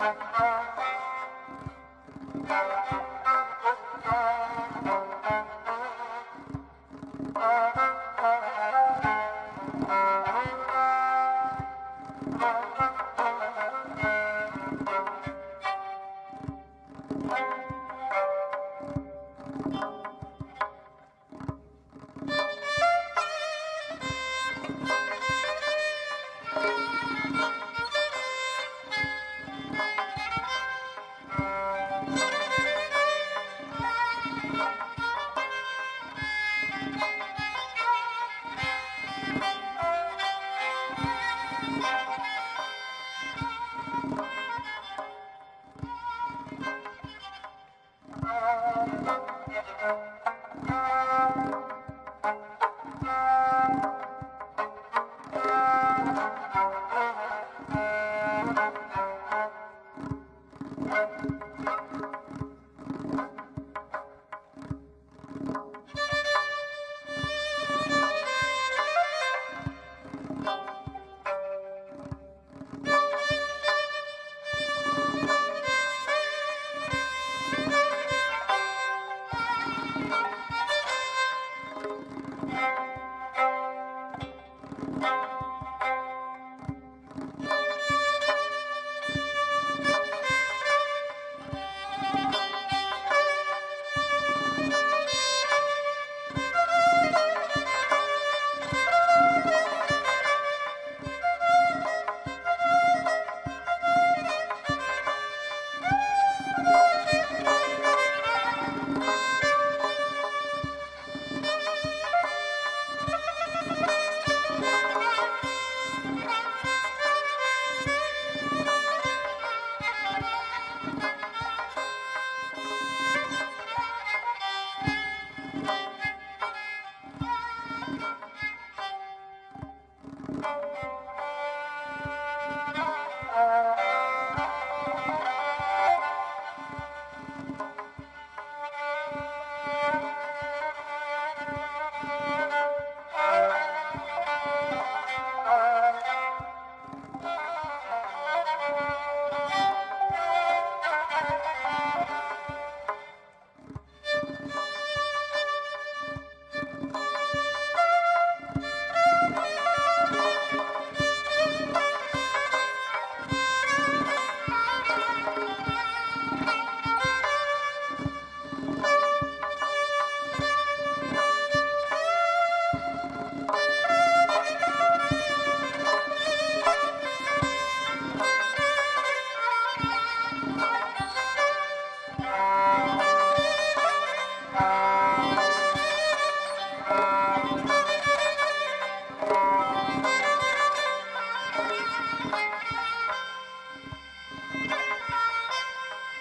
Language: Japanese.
Thank you. Música